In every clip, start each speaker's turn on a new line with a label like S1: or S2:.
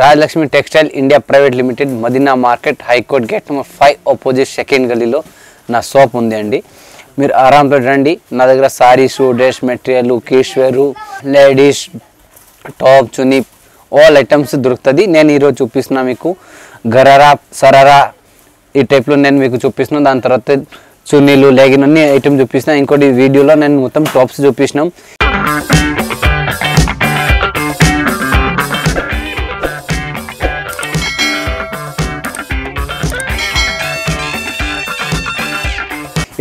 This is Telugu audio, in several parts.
S1: Rajalakshmi textile India private limited Madina market high court gate number five opposite second గలీలో నా షాప్ ఉంది అండి. మీరు ఆరాంతో రండి. నా దగ్గర సారీస్ డ్రెస్ మెటీరియల్ కిష్వేరు లేడీస్ టాప్ చుని ఆల్ ఐటమ్స్ దొరుకుతుంది. నేను ఈరోజు చూపిస్తున్నా మీకు. గరారా సరారా ఈ టైప్లో నేను మీకు చూపిస్తున్నాను దాని తర్వాత చున్నీలు లెగిన్ అన్ని ఐటమ్ చూపిస్తున్నా. ఇంకోటి వీడియోలో నేను మొత్తం టాప్స్ చూపిస్తున్నాం.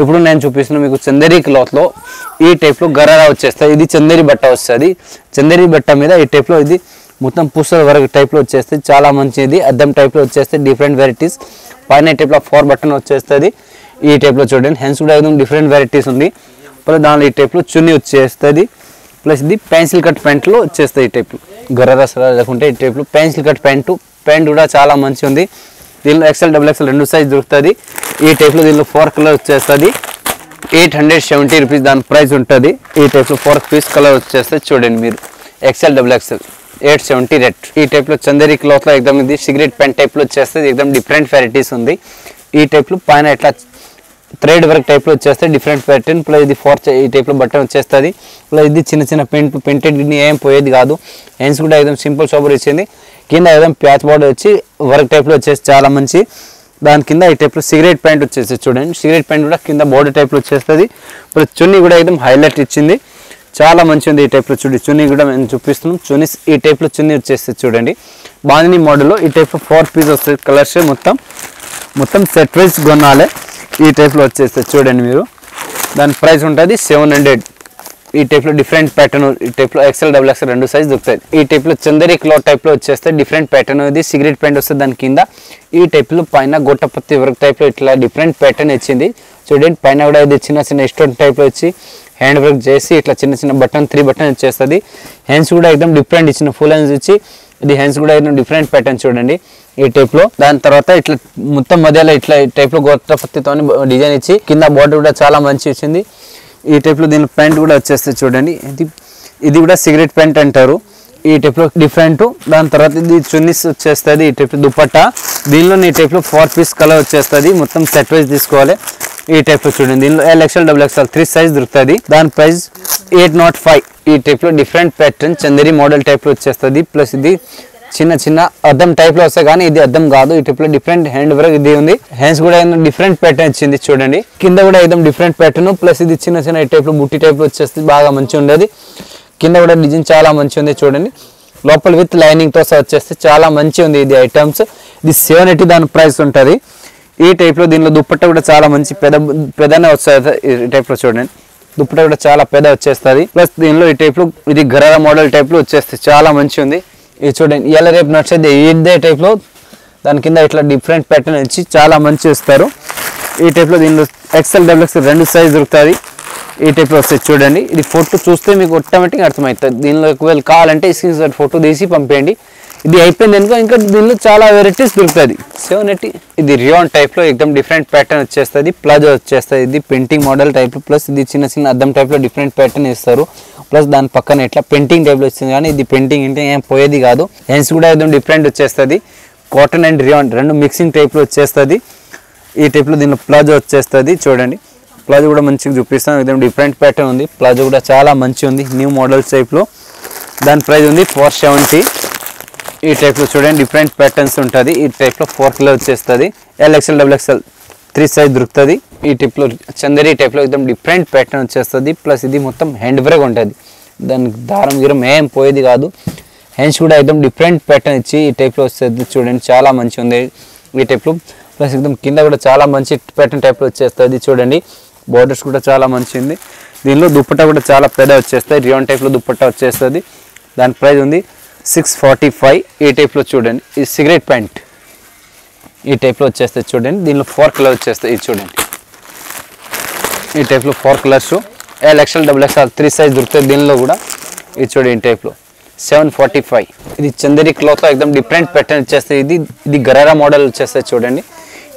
S1: ఇప్పుడు నేను చూపిస్తున్న మీకు చందేరి క్లాత్లో ఈ టైప్లో గరారా వచ్చేస్తాయి. ఇది చందేరి బట్ట వస్తుంది. చందేరి బట్ట మీద ఈ టైప్లో ఇది మొత్తం పూసల వరకు టైప్లో వచ్చేస్తుంది చాలా మంచిది. అద్దం టైప్లో వచ్చేస్తాయి. డిఫరెంట్ వెరైటీస్ పైన టైప్లో ఫోర్ బటన్ వచ్చేస్తుంది. ఈ టైప్లో చూడండి. హెన్స్ కూడా ఏదో డిఫరెంట్ వెరైటీస్ ఉంది. ప్లస్ దానిలో ఈ టైప్లో చున్నీ వచ్చేస్తుంది. ప్లస్ ఇది పెన్సిల్ కట్ ప్యాంట్లో వచ్చేస్తాయి ఈ టైప్లో. గర్రా సరా లేకుంటే ఈ టైప్లో పెన్సిల్ కట్ ప్యాంటు ప్యాంట్ కూడా చాలా మంచి ఉంది దీనిలో ఎక్సెల్ డబుల్ ఎక్సెల్ రెండు సైజ్ దొరుకుతుంది. ఈ టైప్లో దీనిలో ఫోర్ కలర్ వచ్చేస్తుంది. ఎయిట్ హండ్రెడ్ సెవెంటీ రూపీస్ దాని ప్రైస్ ఉంటుంది. ఈ టైప్లో ఫోర్ పీస్ కలర్ వచ్చేస్తుంది చూడండి మీరు. XL double XL eight seventy red. ఈ టైప్లో చందరి క్లాత్లో ఎక్దమ్ ఇది. సిగరెట్ పెన్ టైప్లో వచ్చేస్తుంది. ఎక్దమ్ డిఫరెంట్ వెరైటీస్ ఉంది. ఈ టైప్లో పైన ఎట్లా థ్రెడ్ వర్క్ టైప్లో వచ్చేస్తే డిఫరెంట్ ప్యాటర్న్ ప్లస్ ఇది ఫోర్ ఈ టైప్లో బటన్ వచ్చేస్తుంది. ప్లస్ ఇది చిన్న చిన్న పెయింట్ పెయింటెడ్ ఏం పోయేది కాదు. హెన్స్ కూడా ఏదైనా సింపుల్ షాపర్ ఇచ్చింది. కింద ఏదో ప్యాచ్ బోర్డర్ వచ్చి వర్క్ టైప్లో వచ్చేసి చాలా మంచి దాని కింద ఈ టైప్లో సిగరెట్ ప్యాంట్ వచ్చేసి చూడండి. సిగరెట్ ప్యాంట్ కూడా కింద బోర్డర్ టైప్లో వచ్చేస్తుంది. ఇప్పుడు చున్నీ కూడా ఏదైనా హైలైట్ ఇచ్చింది. చాలా మంచి ఉంది ఈ టైప్లో చూడండి చున్నీ కూడా మేము చూపిస్తున్నాం చున్నీ ఈ టైప్లో చున్నీ వచ్చేస్తుంది చూడండి. బాందిని మోడల్లో ఈ టైప్లో ఫోర్ పీస్ వస్తుంది కలర్స్ మొత్తం. మొత్తం సెట్ వైజ్ కొనాలి. ఈ టైప్లో వచ్చేస్తుంది చూడండి మీరు. దాని ప్రైస్ ఉంటుంది సెవెన్ హండ్రెడ్ ఈ టైప్లో డిఫరెంట్ ప్యాటర్న్ ఈ టైప్లో ఎక్సెల్ డబుల్ ఎక్సెల్ రెండు సైజ్ దొరుకుతాయి. ఈ టైప్లో చందరి క్లాత్ టైప్లో వచ్చేస్తే డిఫరెంట్ ప్యాటర్న్ ఇది సిగరెట్ ప్యాంట్ వస్తుంది దాని కింద. ఈ టైప్లో పైన గొట్టపత్తి వర్క్ టైప్లో ఇట్లా డిఫరెంట్ ప్యాటర్న్ ఇచ్చింది. చూడండి పైన కూడా ఇది చిన్న చిన్న ఇష్టం టైప్లో వచ్చి హ్యాండ్ వర్క్ చేసి ఇట్లా చిన్న చిన్న బటన్ త్రీ బటన్ వచ్చేస్తుంది. హ్యాండ్స్ కూడా ఎక్దమ్ డిఫరెంట్ ఇచ్చిన ఫుల్ హ్యాండ్స్ ఇచ్చి ఇది హ్యాండ్స్ కూడా ఏదైనా డిఫరెంట్ ప్యాటర్న్ చూడండి. ఈ టైప్లో దాని తర్వాత ఇట్లా మొత్తం మధ్యలో ఇట్లా ఈ టైప్లో లో పత్తితో డిజైన్ ఇచ్చి కింద బోర్డు కూడా చాలా మంచి ఇచ్చింది. ఈ టైప్లో దీని ప్యాంట్ కూడా వచ్చేస్తుంది చూడండి. ఇది ఇది కూడా సిగరెట్ ప్యాంట్ అంటారు. ఈ టైప్లో డిఫరెంట్ దాని తర్వాత ఇది చున్నీస్ వచ్చేస్తుంది ఈ టైప్ దుపట్టా. దీనిలో ఈ టైప్లో ఫోర్ పీస్ కలర్ వచ్చేస్తుంది. మొత్తం సెట్ వైజ్ తీసుకోవాలి. ఈ టైప్లో చూడండి. దీనిలో L XL double XL three size దొరుకుతుంది. దాని ప్రైస్ ఎయిట్ నాట్ ఫైవ్ ఈ టైప్లో డిఫరెంట్ ప్యాటర్న్ చందరి మోడల్ టైప్లో వచ్చేస్తుంది. ప్లస్ ఇది చిన్న చిన్న అద్దం టైప్లో వస్తాయి కానీ ఇది అద్దం కాదు. ఈ టైప్లో డిఫరెంట్ హ్యాండ్ వర్క్ ఇది ఉంది. హ్యాండ్స్ కూడా డిఫరెంట్ ప్యాటర్న్ ఇచ్చింది చూడండి. కింద కూడా ఏదైనా డిఫరెంట్ ప్యాటర్న్ ప్లస్ ఇది చిన్న చిన్న ఈ టైప్ బుట్టి టైప్లో వచ్చేస్తే బాగా మంచి ఉండేది. కింద కూడా డిజైన్ చాలా మంచి ఉంది చూడండి. లోపల విత్ లైనింగ్తో వచ్చేస్తే చాలా మంచి ఉంది ఇది ఐటమ్స్ ఇది సెవెన్ ఎయిటీ దాని ప్రైస్ ఉంటుంది. ఈ టైప్లో దీనిలో దుప్పట్ట కూడా చాలా మంచి పెద్ద పెద్దనే వస్తుంది ఈ టైప్లో చూడండి. దుప్పట్ట కూడా చాలా పెద్ద వచ్చేస్తుంది. ప్లస్ దీనిలో ఈ టైప్లో ఇది గరారా మోడల్ టైప్లో వచ్చేస్తుంది చాలా మంచి ఉంది. ఇది చూడండి ఇలా రేపు నడిచేది ఇదే టైప్లో దాని కింద ఇట్లా డిఫరెంట్ ప్యాటర్న్ ఇచ్చి చాలా మంచి ఇస్తారు. ఈ టైప్లో దీనిలో ఎక్సెల్ డబ్ల్యూఎక్స్ రెండు సైజ్ దొరుకుతుంది ఈ టైప్లో వస్తుంది వస్తాయి చూడండి. ఇది ఫోటో చూస్తే మీకు ఆటోమేటిక్గా అర్థమవుతుంది. దీనిలో ఒకవేళ కావాలంటే స్క్రీన్ షాట్ ఫోటో తీసి పంపేయండి. ఇది అయిపోయింది అనుకో ఇంకా దీనిలో చాలా వెరైటీస్ దొరుకుతుంది సెవెన్ ఎయిటీ ఇది రియోన్ టైప్లో ఎక్దమ్ డిఫరెంట్ ప్యాటర్న్ వచ్చేస్తుంది. ప్లజ్ వచ్చేస్తుంది. ఇది పెయింటింగ్ మోడల్ టైప్ ప్లస్ ఇది చిన్న చిన్న అద్దం టైప్లో డిఫరెంట్ ప్యాటర్న్ ఇస్తారు. ప్లస్ దాని పక్కన ఇట్లా పెయింటింగ్ టైప్లో వచ్చింది కానీ ఇది పెయింటింగ్ అంటే ఏం పోయేది కాదు. హెన్స్ కూడా ఏదో డిఫరెంట్ వచ్చేస్తుంది. కాటన్ అండ్ రియాన్ రెండు మిక్సింగ్ టైప్లో వచ్చేస్తుంది. ఈ టైప్లో దీనిలో ప్లాజో వచ్చేస్తుంది. చూడండి. ప్లాజో కూడా మంచిగా చూపిస్తాం ఏదో డిఫరెంట్ ప్యాటర్న్ ఉంది. ప్లాజో కూడా చాలా మంచి ఉంది. న్యూ మోడల్స్ టైప్లో దాని ప్రైస్ ఉంది ఫోర్ సెవెంటీ ఈ టైప్లో చూడండి డిఫరెంట్ ప్యాటర్న్స్ ఉంటుంది. ఈ టైప్లో ఫోర్ కిలో వచ్చేస్తుంది. L XL double XL three size దొరుకుతుంది. ఈ టైప్లో చందరి టైప్లో एकदम డిఫరెంట్ ప్యాటర్న్ వచ్చేస్తుంది ప్లస్ ఇది మొత్తం హ్యాండ్ బ్రేక్ ఉంటుంది దానికి దారం గిరం ఏం పోయేది కాదు హ్యాండ్స్ కూడా एकदम డిఫరెంట్ ప్యాటర్న్ ఇచ్చి ఈ టైప్లో వస్తుంది చూడండి చాలా మంచి ఉంది ఈ టైప్లో ప్లస్ एकदम కింద కూడా చాలా మంచి ప్యాటర్న్ టైప్లో వచ్చేస్తుంది చూడండి బోర్డర్స్ కూడా చాలా మంచి ఉంది దీనిలో దుప్పట్టా కూడా చాలా పెద్ద వచ్చేస్తాయి రియాన్ టైప్లో దుప్పట్టా వచ్చేస్తుంది దాని ప్రైస్ ఉంది సిక్స్ ఫార్టీ ఫైవ్ ఈ టైప్లో చూడండి ఈ సిగరెట్ ప్యాంట్ ఈ టైప్లో వచ్చేస్తుంది చూడండి దీనిలో ఫోర్ కలర్ వచ్చేస్తాయి ఇది చూడండి ఈ టైప్లో four colours. L XL double XL three size దొరుకుతాయి దీనిలో కూడా. ఇది చూడండి ఈ టైప్లో సెవెన్ ఫార్టీ ఫైవ్ ఇది చందేరి క్లాత్లో ఎక్దమ్ డిఫరెంట్ ప్యాటర్న్ వచ్చేస్తాయి. ఇది ఇది గరారా మోడల్ వచ్చేస్తాయి చూడండి.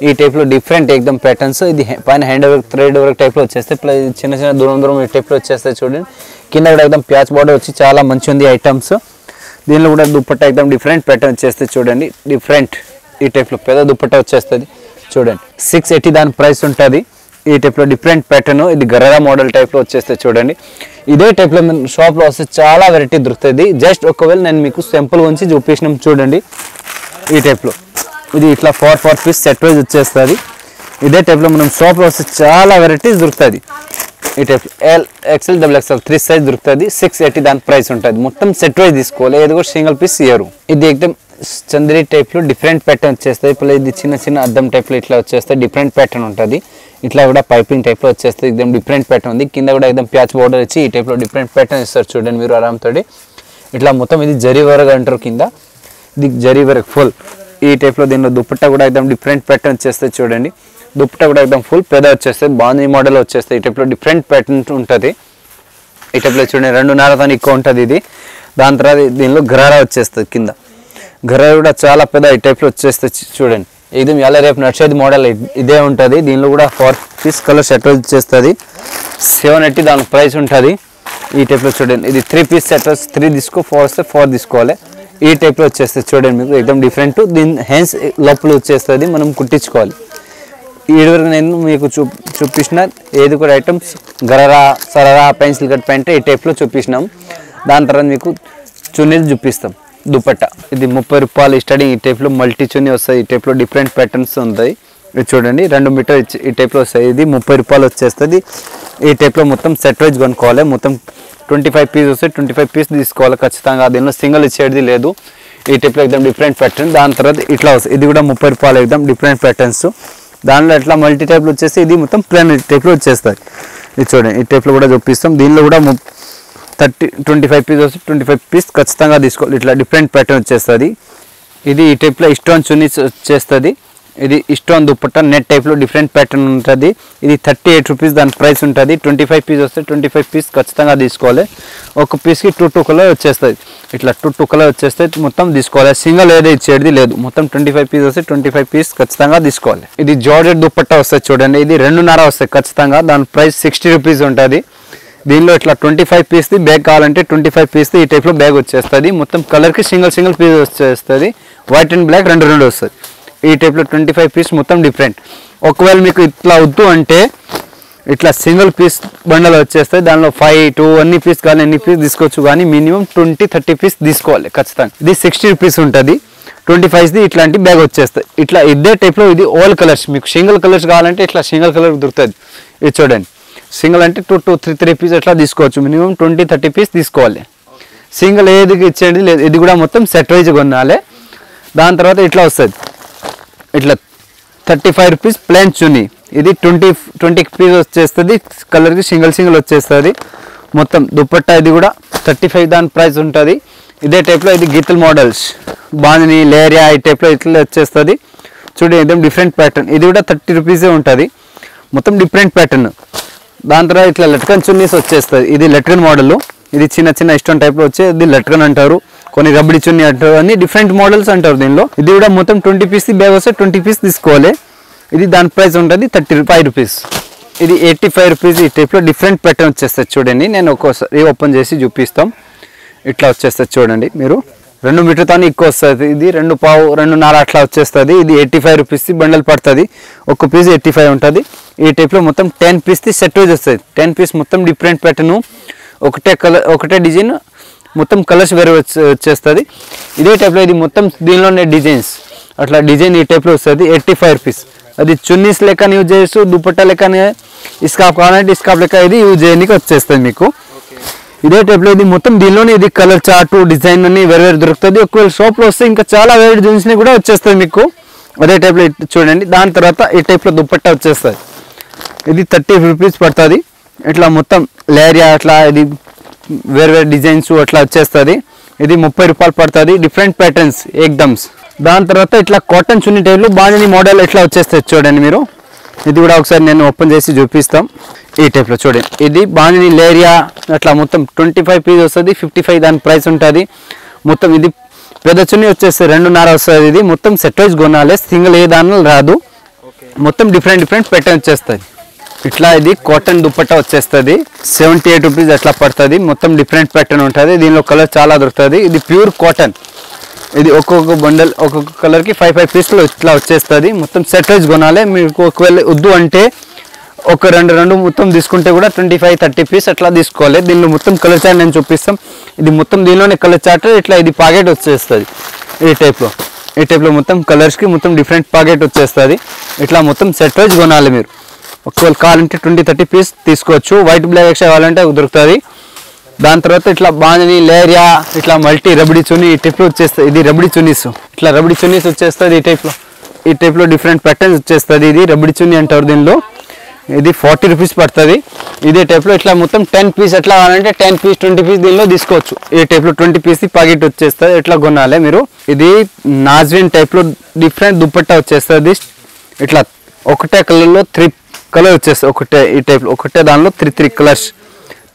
S1: ఈ టైప్లో డిఫరెంట్ ఎక్దమ్ ప్యాటర్న్స్ ఇది పైన హ్యాండ్ వర్క్ థ్రెడ్ వర్క్ టైప్లో వచ్చేస్తాయి. ప్లస్ చిన్న చిన్న దూరం దూరం ఈ టైప్లో వచ్చేస్తాయి చూడండి. కింద కూడా ఎక్దమ్ ప్యాచ్ బార్డర్ వచ్చి చాలా మంచి ఉంది ఐటమ్స్ దీనిలో కూడా దుప్పట్ట ఎక్దమ్ డిఫరెంట్ ప్యాటర్న్ వచ్చేస్తే చూడండి. డిఫరెంట్ ఈ టైప్లో పెద్ద దుప్పట్ట వచ్చేస్తుంది చూడండి. సిక్స్ ఎయిటీ దాని ప్రైస్ ఉంటుంది. ఈ టైప్లో డిఫరెంట్ ప్యాటర్న్ ఇది గరరా మోడల్ టైప్లో వచ్చేస్తే చూడండి. ఇదే టైప్లో షాప్లో వస్తే చాలా వెరైటీ దొరుకుతుంది. జస్ట్ ఒకవేళ నేను మీకు సింపుల్ ఉంచి చూపించినాం చూడండి. ఈ టైప్లో ఇది ఇట్లా four four piece set wise వచ్చేస్తుంది. ఇదే టైప్లో మనం షాప్లో వస్తే చాలా వెరైటీస్ దొరుకుతుంది. ఈ type L XL double XL three size దొరుకుతుంది. సిక్స్ ఎయిటీ దాని ప్రైస్ ఉంటుంది. మొత్తం సెట్ వైజ్ తీసుకోవాలి. ఏది కూడా సింగిల్ పీస్ ఇయరు ఇది ఎక్దమ్ చంద్రి టైప్లో డిఫరెంట్ ప్యాటర్న్ వచ్చేస్తాయి ఇప్పుడు ఇది చిన్న చిన్న అద్దం టైప్లో ఇట్లా వచ్చేస్తే డిఫరెంట్ ప్యాటర్న్ ఉంటుంది. ఇట్లా కూడా పైపింగ్ టైప్లో వచ్చేస్తే ఎక్దమ్ డిఫరెంట్ ప్యాటర్న్ ఉంది. కింద కూడా ఎక్దమ్ ప్యాచ్ బోర్డర్ వచ్చి ఈ టైప్లో డిఫరెంట్ ప్యాటర్న్ ఇస్తారు చూడండి మీరు ఆరామ్తో ఇట్లా మొత్తం ఇది జరీ వరకు అంటారు కింద. ఇది జరీ వరకు ఫుల్ ఈ టైప్లో దీనిలో దుప్పట్ట కూడా ఎక్దమ్ డిఫరెంట్ ప్యాటర్న్ వచ్చేస్తే చూడండి. దుప్పట కూడా ఎక్దమ్ ఫుల్ పెద్ద వచ్చేస్తే బాగుంది మోడల్ వచ్చేస్తే ఈ టైప్లో డిఫరెంట్ ప్యాటర్న్ ఉంటుంది. ఈ టైప్లో చూడండి రెండున్నరతో ఎక్కువ ఉంటుంది ఇది. దాని తర్వాత దీనిలో గరారా వచ్చేస్తుంది కింద. గరారా కూడా చాలా పెద్ద ఈ టైప్లో వచ్చేస్తే చూడండి. ఇది ఎలా రేపు నడిచేది మోడల్ ఇదే ఉంటుంది. దీనిలో కూడా ఫోర్ పీస్ కలర్ సెట్ చేస్తుంది. సెవెన్ ఎయిటీ దాని ప్రైస్ ఉంటుంది. ఈ టైప్లో చూడండి. ఇది త్రీ పీస్ సెట్ త్రీ తీసుకో ఫోర్ వస్తే ఫోర్ తీసుకోవాలి. ఈ టైప్లో వచ్చేస్తుంది చూడండి మీకు. ఎక్దమ్ డిఫరెంట్ దీని హ్యాండ్స్ లోపల వచ్చేస్తుంది. మనం కుట్టించుకోవాలి. ఇదివరకు నేను మీకు చూ చూపించిన ఏది కూడా items gharara sharara pencil cut pant ఈ టైప్లో చూపించినాం. దాని తర్వాత మీకు చున్నీలు చూపిస్తాం. దుపట్ట. ఇది ముప్పై రూపాయలు స్టడీ ఈ టైప్లో మల్టీ చున్నీ వస్తాయి. ఈ టైప్లో డిఫరెంట్ ప్యాటర్న్స్ ఉంటాయి. ఇది చూడండి రెండు మీటర్ ఈ టైప్లో వస్తాయి. ఇది ముప్పై రూపాయలు వచ్చేస్తుంది. ఈ టైప్లో మొత్తం సెట్ వైజ్ కొనుక్కోవాలి. మొత్తం ట్వంటీ ఫైవ్ పీస్ వస్తే ట్వంటీ ఫైవ్ పీస్ తీసుకోవాలి ఖచ్చితంగా. దీనిలో సింగిల్ ఇచ్చేది లేదు. ఈ టైప్లో ఎగ్దాం డిఫరెంట్ ప్యాటర్న్. దాని తర్వాత ఇట్లా వస్తుంది ఇది కూడా ముప్పై రూపాయలు ఎగ్దాం డిఫరెంట్ ప్యాటర్న్స్. దానిలో ఎట్లా మల్టీ టైప్లో వచ్చేసి ఇది మొత్తం ప్లెయిన్ టైప్లో వచ్చేస్తుంది ఇది చూడండి ఈ టైప్లో కూడా చూపిస్తాం. దీనిలో కూడా థర్టీ ట్వంటీ ఫైవ్ పీస్ వస్తే ట్వంటీ ఫైవ్ పీస్ ఖచ్చితంగా తీసుకోవాలి ఇట్లా డిఫరెంట్ ప్యాటర్న్ వచ్చేస్తుంది. ఇది ఈ టైప్లో ఇస్టోన్ చున్నీస్ వచ్చేస్తుంది ఇది ఇస్టోన్ దుప్పట్ట నెట్ టైప్లో డిఫరెంట్ ప్యాటర్న్ ఉంటుంది. ఇది థర్టీ ఎయిట్ రూపీస్ దాని ప్రైస్ ఉంటుంది. ట్వంటీ ఫైవ్ పీస్ వస్తే ట్వంటీ ఫైవ్ పీస్ ఖచ్చితంగా తీసుకోవాలి. ఒక పీస్కి టూ టూ కలర్ వచ్చేస్తుంది. ఇట్లా టూ టూ కలర్ వచ్చేస్తే మొత్తం తీసుకోవాలి. సింగిల్ ఏదో ఇచ్చేది లేదు. మొత్తం ట్వంటీ ఫైవ్ పీస్ వస్తే ట్వంటీ ఫైవ్ పీస్ ఖచ్చితంగా తీసుకోవాలి. ఇది జార్జెట్ దుప్పట్ట వస్తుంది చూడండి. ఇది రెండున్నర వస్తాయి ఖచ్చితంగా. దాని ప్రైస్ సిక్స్టీ రూపీస్ ఉంటుంది. దీనిలో ఇట్లా ట్వంటీ ఫైవ్ పీస్ది బ్యాగ్ కావాలంటే ట్వంటీ ఫైవ్ పీస్ది ఈ టైప్లో బ్యాగ్ వచ్చేస్తుంది. మొత్తం కలర్కి సింగిల్ సింగిల్ పీస్ వచ్చేస్తుంది. వైట్ అండ్ బ్లాక్ రెండు రెండు వస్తుంది ఈ టైప్లో ట్వంటీ ఫైవ్ పీస్ మొత్తం డిఫరెంట్ ఒకవేళ మీకు ఇట్లా వద్దు అంటే ఇట్లా సింగిల్ పీస్ బండలు వచ్చేస్తాయి దానిలో ఫైవ్ టూ అన్ని పీస్ కానీ ఎన్ని పీస్ తీసుకోవచ్చు. కానీ మినిమం ట్వంటీ థర్టీ పీస్ తీసుకోవాలి ఖచ్చితంగా. ఇది సిక్స్టీ రూపీస్ ఉంటుంది. ట్వంటీ ఫైవ్ది ఇట్లాంటి బ్యాగ్ వచ్చేస్తాయి ఇట్లా ఇదే టైప్లో ఇది ఆల్ కలర్స్ మీకు సింగిల్ కలర్స్ కావాలంటే ఇట్లా సింగిల్ కలర్ దొరుకుతుంది. ఇది చూడండి. సింగిల్ అంటే two two three three piece అట్లా తీసుకోవచ్చు. మినిమం ట్వంటీ థర్టీ పీస్ తీసుకోవాలి. సింగిల్ ఏది ఇచ్చేది లేదు. ఇది కూడా మొత్తం సెట్ వైజ్ కొనాలి. దాని తర్వాత ఇట్లా వస్తుంది. ఇట్లా థర్టీ ఫైవ్ రూపీస్ ప్లేన్ చున్నీ. ఇది ట్వంటీ ట్వంటీ పీస్ వచ్చేస్తుంది. కలర్కి సింగిల్ సింగిల్ వచ్చేస్తుంది. మొత్తం దుప్పట్టా ఇది కూడా థర్టీ ఫైవ్ దాని ప్రైస్ ఉంటుంది. ఇదే టైప్లో ఇది గీతల్ మోడల్స్ బాందిని లేరియా ఈ టైప్లో ఇట్లా వచ్చేస్తుంది. చూడండి ఏదో డిఫరెంట్ ప్యాటర్న్ ఇది కూడా థర్టీ రూపీసే ఉంటుంది. మొత్తం డిఫరెంట్ ప్యాటర్న్ దాని తర్వాత ఇట్లా లెట్కన్ చున్నీస్ వచ్చేస్తుంది. ఇది లెట్కన్ మోడల్. ఇది చిన్న చిన్న ఇష్టం టైప్లో వచ్చే ఇది లెట్కన్ అంటారు. కొన్ని రబ్బడి చున్నీ అంటారు అన్ని డిఫరెంట్ మోడల్స్ అంటారు దీనిలో. ఇది కూడా మొత్తం ట్వంటీ పీస్ బ్యాగ్ వస్తే ట్వంటీ పీస్ తీసుకోవాలి. ఇది దాని ప్రైస్ ఉంటుంది థర్టీ ఫైవ్ రూపీస్ ఇది ఎయిటీ ఫైవ్ రూపీస్ ఈ టైప్లో డిఫరెంట్ ప్యాటర్న్ వచ్చేస్తుంది చూడండి. నేను ఒక్కోసారి ఓపెన్ చేసి చూపిస్తాం. ఇట్లా వచ్చేస్తుంది చూడండి మీరు. రెండు మీటర్తో ఎక్కువ వస్తుంది. ఇది రెండు పావు రెండున్నర అట్లా వచ్చేస్తుంది. ఇది ఎయిటీ ఫైవ్ రూపీస్ బండల్ పడుతుంది. ఒక పీస్ ఎయిటీ ఫైవ్ ఉంటుంది. ఈ టైప్లో మొత్తం టెన్ పీస్ది సెట్ వైజ్ వస్తుంది. టెన్ పీస్ మొత్తం డిఫరెంట్ ప్యాటర్ను ఒకటే కలర్ ఒకటే డిజైన్ మొత్తం కలర్స్ వేరే వచ్చే వచ్చేస్తుంది. ఇదే టైప్లో ఇది మొత్తం దీనిలోనే డిజైన్స్ అట్లా డిజైన్ ఈ టైప్లో వస్తుంది. ఎయిటీ ఫైవ్ రూపీస్ అది చున్నీస్ లెక్క యూజ్ చేయొచ్చు దుపట్టా లెక్క ఇస్కాప్ కావాలంటే ఇస్కాప్ లెక్క ఇది యూజ్ చేయడానికి వచ్చేస్తుంది మీకు. ఇదే టైప్లో ఇది మొత్తం దీనిలోనే ఇది కలర్ చార్ట్ డిజైన్ అన్ని వేరే వేరే దొరుకుతుంది. ఒకవేళ షాప్లో వస్తే ఇంకా చాలా వేరే డిజైన్స్ కూడా వచ్చేస్తుంది మీకు. అదే టైప్లో చూడండి. దాని తర్వాత ఈ టైప్లో దుప్పట్టా వచ్చేస్తుంది. ఇది థర్టీ రూపీస్ పడుతుంది. ఇట్లా మొత్తం లేరియా అట్లా ఇది వేరే వేరే డిజైన్స్ అట్లా వచ్చేస్తుంది. ఇది ముప్పై రూపాయలు పడుతుంది. డిఫరెంట్ ప్యాటర్న్స్ ఎగ్దమ్స్ దాని తర్వాత ఇట్లా కాటన్ చున్నీ టైప్లో బాగా మోడల్ ఎట్లా వచ్చేస్తుంది చూడండి మీరు. ఇది కూడా ఒకసారి నేను ఓపెన్ చేసి చూపిస్తాం. ఈ టైప్లో చూడండి. ఇది బాణిని లేరియా అట్లా మొత్తం ట్వంటీ ఫైవ్ పీస్ వస్తుంది ఫిఫ్టీ ఫైవ్ దాని ప్రైస్ ఉంటుంది. మొత్తం ఇది పెద్ద చున్నీ వచ్చేస్తే రెండున్నర వస్తుంది ఇది. మొత్తం సెట్ వైజ్ కొనాలి సింగిల్ ఏ దానిలో రాదు. మొత్తం డిఫరెంట్ డిఫరెంట్ ప్యాటర్న్ వచ్చేస్తుంది. ఇట్లా ఇది కాటన్ దుపట్టా వచ్చేస్తుంది. సెవెంటీ ఎయిట్ రూపీస్ అట్లా పడుతుంది. మొత్తం డిఫరెంట్ ప్యాటర్న్ ఉంటుంది. దీనిలో కలర్ చాలా దొరుకుతుంది. ఇది ప్యూర్ కాటన్. ఇది ఒక్కొక్క బండల్ ఒక్కొక్క కలర్కి ఫైవ్ ఫైవ్ పీస్లు ఇట్లా వచ్చేస్తుంది. మొత్తం సెట్ వైజ్ కొనాలి. మీకు ఒకవేళ వద్దు అంటే ఒక రెండు రెండు మొత్తం తీసుకుంటే కూడా ట్వంటీ ఫైవ్ థర్టీ పీస్ అట్లా తీసుకోవాలి. దీనిలో మొత్తం కలర్ చార్ట్ నేను చూపిస్తాం. ఇది మొత్తం దీనిలోనే కలర్ చార్ట్ ఇట్లా ఇది పాకెట్ వచ్చేస్తుంది. ఈ టైప్లో ఈ టైప్లో మొత్తం కలర్స్కి మొత్తం డిఫరెంట్ పాకెట్ వచ్చేస్తుంది. ఇట్లా మొత్తం సెట్ వైజ్ కొనాలి మీరు. ఒకవేళ కావాలంటే ట్వంటీ థర్టీ పీస్ తీసుకోవచ్చు. వైట్ బ్లాక్ ఎక్స్ట్రా కావాలంటే దొరుకుతుంది. దాని తర్వాత ఇట్లా బాంజని లేరియా ఇట్లా మల్టీ రబడి చున్నీ ఈ టైప్లో వచ్చేస్తుంది ఇది రబడి చున్నీస్. ఇట్లా రబడి చున్నీస్ వచ్చేస్తుంది ఈ టైప్లో ఈ టైప్లో డిఫరెంట్ ప్యాటర్న్స్ వచ్చేస్తుంది ఇది రబడి చున్నీ అంటారు దీనిలో. ఇది ఫార్టీ రూపీస్ పడుతుంది. ఇదే టైప్లో ఇట్లా మొత్తం టెన్ పీస్ ఎట్లా కావాలంటే టెన్ పీస్ ట్వంటీ పీస్ దీనిలో తీసుకోవచ్చు. ఈ టైప్లో ట్వంటీ పీస్ ప్యాకెట్ వచ్చేస్తుంది. ఎట్లా కొనాలి మీరు? ఇది నాజ్విన్ టైప్లో డిఫరెంట్ దుప్పట్టా వచ్చేస్తుంది. ఇట్లా ఒకటే కలర్లో త్రీ కలర్ వచ్చేస్తుంది. ఒకటే ఈ టైప్లో ఒకటే దానిలో త్రీ త్రీ కలర్స్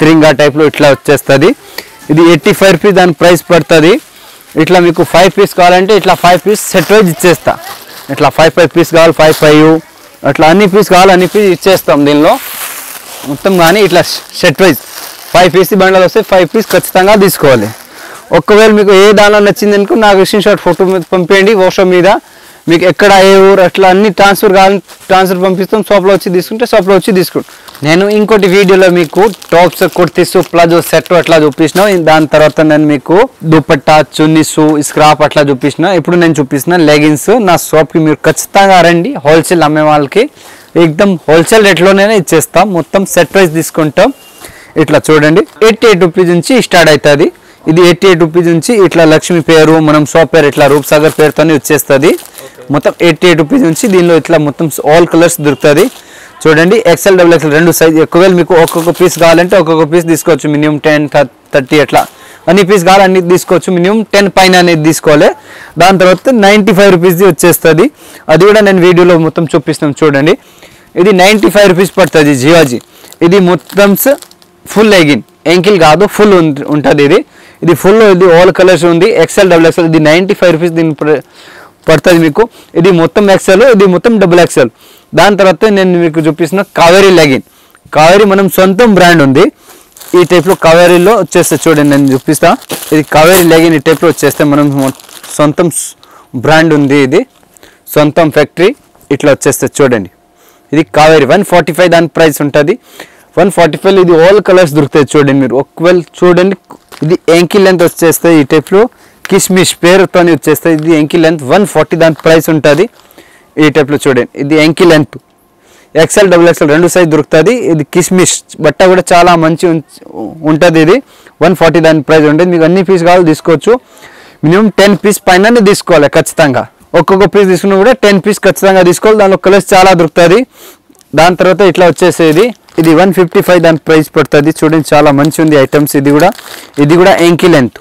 S1: త్రింగా టైప్లో ఇట్లా వచ్చేస్తుంది. ఇది ఎయిటీ ఫైవ్ రూపీస్ దాని ప్రైస్ పడుతుంది. ఇట్లా మీకు ఫైవ్ పీస్ కావాలంటే ఇట్లా ఫైవ్ పీస్ సెట్ వైజ్ ఇచ్చేస్తా. ఇట్లా ఫైవ్ ఫైవ్ పీస్ కావాలి ఫైవ్ ఫైవ్ అట్లా అన్ని పీస్ కావాలి అన్ని పీస్ ఇచ్చేస్తాం దీనిలో. మొత్తం కానీ ఇట్లా సెట్ వైజ్ ఫైవ్ పీస్ బండలు వస్తే ఫైవ్ పీస్ ఖచ్చితంగా తీసుకోవాలి. ఒకవేళ మీకు ఏ దానిలో నచ్చింది అనుకో నాకు స్క్రీన్ షాట్ ఫోటో మీద పంపేయండి వాట్సాప్ మీద. మీకు ఎక్కడ ఏ ఊరు అట్లా అన్ని ట్రాన్స్ఫర్ కావాలి ట్రాన్స్ఫర్ పంపిస్తాం షాప్లో వచ్చి తీసుకుంటే షాప్లో వచ్చి తీసుకుంటాం. నేను ఇంకోటి వీడియోలో మీకు టాప్స్ కుర్తీస్ ప్లాజో సెట్ అట్లా చూపించిన దాని తర్వాత నేను మీకు దుపట్టా చున్నీస్ స్క్రాప్ అట్లా చూపించిన ఇప్పుడు నేను చూపిస్తున్న లెగిన్స్ నా షాప్కి మీరు ఖచ్చితంగా రండి. హోల్సేల్ అమ్మే వాళ్ళకి ఎక్దమ్ హోల్సేల్ రేట్లోనే ఇచ్చేస్తాం. మొత్తం సెట్ ప్రైస్ తీసుకుంటాం. ఇట్లా చూడండి. ఎయిటీ ఎయిట్ రూపీస్ నుంచి స్టార్ట్ అవుతుంది. ఇది ఎయిటీ ఎయిట్ రూపీస్ నుంచి ఇట్లా లక్ష్మి పేరు మనం షాప్ పేరు ఇట్లా రూప్సాగర్ పేరుతోనే వచ్చేస్తుంది. మొత్తం ఎయిటీ ఎయిట్ రూపీస్ నుంచి దీనిలో ఇట్లా మొత్తం ఆల్ కలర్స్ దొరుకుతుంది. చూడండి ఎక్సెల్ డబుల్ ఎక్సెల్ రెండు సైజ్ ఒకవేళ మీకు ఒక్కొక్క పీస్ కావాలంటే ఒక్కొక్క పీస్ తీసుకోవచ్చు మినిమం టెన్ థర్టీ అట్లా. అన్ని పీస్ కావాలి అన్ని తీసుకోవచ్చు మినిమం టెన్ పైన అనేది తీసుకోవాలి. దాని తర్వాత నైంటీ ఫైవ్ రూపీస్ది వచ్చేస్తుంది. అది కూడా నేను వీడియోలో మొత్తం చూపిస్తాను చూడండి. ఇది నైంటీ ఫైవ్ రూపీస్ పడుతుంది జియాజీ ఇది మొత్తం ఫుల్ ఎగిన్ ఎంకిల్ కాదు ఫుల్ ఉంటుంది ఇది. ఇది ఫుల్ ఇది ఆల్ కలర్స్ ఉంది. ఎక్సెల్ డబుల్ ఎక్సెల్ ఇది నైంటీ ఫైవ్ రూపీస్ దీని పడుతుంది మీకు. ఇది మొత్తం ఎక్సెల్ ఇది మొత్తం డబుల్ ఎక్సెల్ దాని తర్వాత నేను మీకు చూపిస్తున్న కావేరీ లెగిన్ కావేరీ మనం సొంతం బ్రాండ్ ఉంది. ఈ టైప్లో కావేరీలో వచ్చేస్తే చూడండి నేను చూపిస్తా. ఇది కావేరీ లెగిన్ ఈ టైప్లో వచ్చేస్తే మనం సొంతం బ్రాండ్ ఉంది ఇది. సొంతం ఫ్యాక్టరీ ఇట్లా వచ్చేస్తే చూడండి. ఇది కావేరి వన్ ఫార్టీ ఫైవ్ దాని ప్రైస్ ఉంటుంది. వన్ ఫార్టీ ఫైవ్ ఇది ఆల్ కలర్స్ దొరుకుతాయి చూడండి మీరు. ఒకవేళ చూడండి ఇది ఎంకి లెంత్ వచ్చేస్తాయి ఈ టైప్లో. కిస్మిష్ పేరుతో వచ్చేస్తాయి. ఇది ఎంకి లెంత్ వన్ ఫార్టీ దాని ప్రైస్ ఉంటుంది. ఈ టైప్లో చూడండి. ఇది ankle length XL double XL రెండు సైజ్ దొరుకుతుంది. ఇది కిస్మిష్ బట్ట కూడా చాలా మంచి ఉంటుంది ఇది. వన్ ఫార్టీ దాని ప్రైస్ ఉంటుంది. మీకు అన్ని పీస్ కావాలి తీసుకోవచ్చు. మినిమం టెన్ పీస్ పైన తీసుకోవాలి ఖచ్చితంగా. ఒక్కొక్క పీస్ తీసుకున్నా కూడా టెన్ పీస్ ఖచ్చితంగా తీసుకోవాలి. దానిలో కలర్స్ చాలా దొరుకుతుంది. దాని తర్వాత ఇట్లా వచ్చేసేది. ఇది వన్ ఫిఫ్టీ ఫైవ్ దాని ప్రైస్ పడుతుంది. చూడండి చాలా మంచి ఉంది ఐటమ్స్ ఇది కూడా. ఇది కూడా ఎంకి లెంత్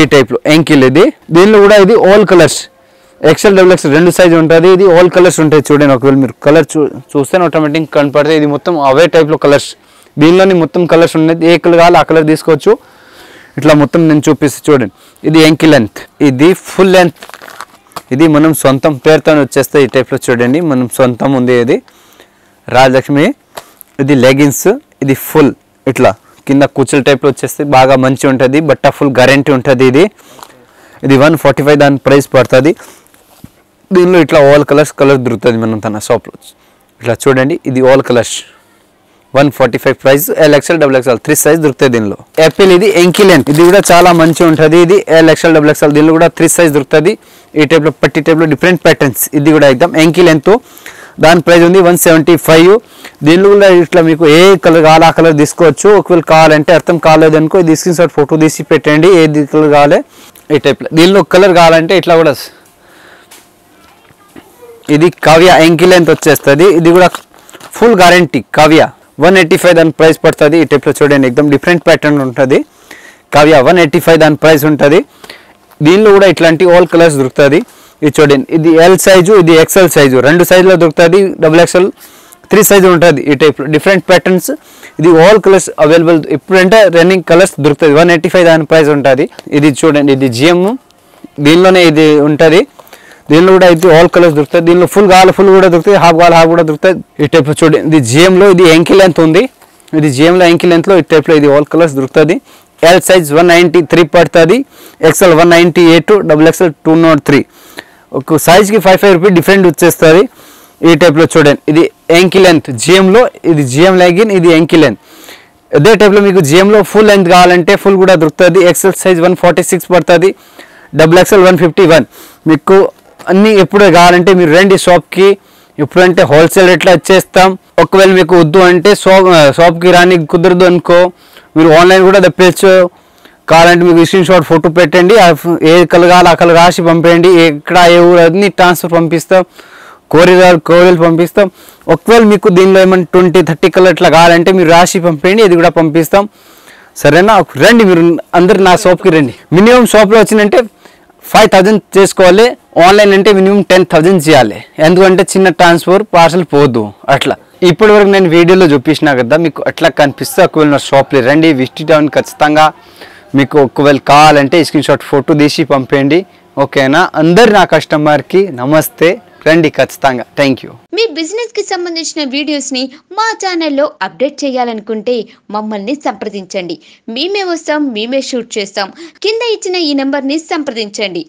S1: ఈ టైప్లో ఎంకిల్ ఇది. దీనిలో కూడా ఇది all colours XL double XL రెండు సైజ్ ఉంటుంది. ఇది ఆల్ కలర్స్ ఉంటాయి చూడండి. ఒకవేళ మీరు కలర్ చూ చూస్తే ఆటోమేటిక్ కనపడితే ఇది మొత్తం అవే టైప్లో కలర్స్ దీనిలోని మొత్తం కలర్స్ ఉన్నాయి. ఏ కలర్ కావాలి ఆ కలర్ తీసుకోవచ్చు. ఇట్లా మొత్తం నేను చూపిస్తే చూడండి. ఇది ఎంకి లెంత్ ఇది ఫుల్ లెంత్ ఇది మనం సొంతం పేరుతో వచ్చేస్తే ఈ టైప్లో చూడండి. మనం సొంతం ఉంది ఇది. రాజలక్ష్మి ఇది లెగిన్స్ ఇది ఫుల్ ఇట్లా. కింద కూచుల టైప్లో వచ్చేస్తే బాగా మంచి ఉంటుంది బట్ట ఫుల్ గ్యారంటీ ఉంటుంది ఇది. ఇది వన్ ఫార్టీ ఫైవ్ దాని ప్రైస్ పడుతుంది. దీనిలో ఇట్లా ఆల్ కలర్స్ కలర్ దొరుకుతుంది మనం తన షాప్లో ఇట్లా చూడండి ఇది all colours one forty five price L XL double XL three size దొరుకుతాయి దీనిలో. యాపిల్ ఇది ఎంకిలెన్ ఇది కూడా చాలా మంచి ఉంటుంది ఇది. ఎల్ ఎక్స్ఎల్ డబుల్ ఎక్స్ఎల్ దీనిలో కూడా త్రీ సైజ్ దొరుకుతుంది. ఈ టైప్లో పట్టి టైప్లో డిఫరెంట్ ప్యాటర్న్స్ ఇది కూడా ఎగ్దాం ఎంకిలెన్తో దాని ప్రైజ్ ఉంది వన్ సెవెంటీ ఫైవ్. దీనిలో కూడా ఇట్లా మీకు ఏ కలర్ కావాలి ఆ కలర్ తీసుకోవచ్చు. ఒకవేళ కావాలంటే అర్థం కాలేదు అనుకో ఇది స్క్రీన్ షాట్ ఫోటో తీసి పెట్టండి. ఏది కలర్ కావాలి ఈ టైప్లో దీనిలో కలర్ కావాలంటే ఇట్లా కూడా ఇది కావ్య ఎంకి లెంత్ వచ్చేస్తుంది. ఇది కూడా full guarantee Kavya. One eighty five దాని ప్రైస్ పడుతుంది. ఈ టైప్లో చూడండి. ఎక్దమ్ డిఫరెంట్ ప్యాటర్న్ ఉంటుంది. కావ్య వన్ ఎయిటీ ఫైవ్ దాని ప్రైస్ ఉంటుంది. దీనిలో కూడా ఇట్లాంటి ఆల్ కలర్స్ దొరుకుతుంది. ఇది చూడండి ఇది ఎల్ సైజు ఇది ఎక్సెల్ సైజు రెండు సైజులో దొరుకుతుంది డబుల్ ఎక్సెల్ త్రీ సైజు ఉంటుంది ఈ టైప్లో డిఫరెంట్ ప్యాటర్న్స్ ఇది ఆల్ కలర్స్ అవైలబుల్ ఇప్పుడంటే రన్నింగ్ కలర్స్ దొరుకుతుంది వన్ ఎయిటీ ఫైవ్ దాని ప్రైస్ ఉంటుంది. ఇది చూడండి ఇది జిఎమ్ దీనిలోనే ఇది ఉంటుంది. దీనిలో కూడా అయితే ఆల్ కలర్స్ దొరుకుతాయి. దీనిలో ఫుల్ కావాలి ఫుల్ కూడా దొరుకుతాయి. హాఫ్ కావాలి హాఫ్ కూడా దొరుకుతాయి. ఈ టైప్ చూడండి ఇది జిఎంలో ఇది ఎంకి లెంత్ ఉంది. ఇది జిఎంలో ఎంకి లెంత్లో ఈ టైప్లో ఇది ఆల్ కలర్స్ దొరుకుతుంది. L size one ninety three పడుతుంది. XL one ninety eight double XL two naught three ఒక సైజ్కి ఫైవ్ ఫైవ్ రూపీ డిఫరెంట్ వచ్చేస్తుంది. ఈ టైప్లో చూడండి. ఇది ఎంకి లెంత్ జిఎంలో ఇది జిఎం లెగిన్ ఇది ఎంకి లెంత్ అదే టైప్లో మీకు జిఎంలో ఫుల్ లెంత్ కావాలంటే ఫుల్ కూడా దొరుకుతుంది. XL size one forty six పడుతుంది. Double XL one fifty one మీకు అన్నీ ఎప్పుడు కావాలంటే మీరు రండి షాప్కి ఎప్పుడంటే హోల్సేల్ రేట్లో వచ్చేస్తాం. ఒకవేళ మీకు వద్దు అంటే షాప్ షాప్కి రాని కుదరదు అనుకో. మీరు ఆన్లైన్ కూడా తెప్పించు. కావాలంటే మీకు స్క్రీన్ షాట్ ఫోటో పెట్టండి ఏ కలగాలి కావాలో ఆ రాసి పంపేయండి. ఎక్కడ ఏ ఊరు అన్ని ట్రాన్స్ఫర్ పంపిస్తాం కోరియర్ కోరియర్ పంపిస్తాం. ఒకవేళ మీకు దీనిలో ఏమైనా ట్వంటీ థర్టీ కలర్ ఇట్లా కావాలంటే మీరు రాసి పంపేయండి ఇది కూడా పంపిస్తాం. సరేనా? రండి మీరు అందరు నా షాప్కి రండి. మినిమం షాప్లో వచ్చిందంటే ఫైవ్ థౌజండ్ చేసుకోవాలి. ఆన్లైన్ అంటే మినిమం టెన్ థౌజండ్ చేయాలి. ఎందుకంటే చిన్న ట్రాన్స్ఫర్ పార్సల్ పోదు. అట్లా. ఇప్పటి వరకు నేను వీడియోలో చూపించినా కదా మీకు అట్లా కనిపిస్తే ఒకవేళ నా షాప్లో రండి విజిట్ టౌన్ ఖచ్చితంగా మీకు ఒకవేళ కావాలంటే స్క్రీన్ షాట్ ఫోటో తీసి పంపేయండి ఓకేనా? అందరు నా కస్టమర్కి నమస్తే రండి ఖచ్చితంగా. థ్యాంక్ యూ
S2: మీ బిజినెస్కి సంబంధించిన వీడియోస్ని మా ఛానల్లో అప్డేట్ చేయాలనుకుంటే మమ్మల్ని సంప్రదించండి. మేమే వస్తాం మేమే షూట్ చేస్తాం. కింద ఇచ్చిన ఈ నెంబర్ని సంప్రదించండి.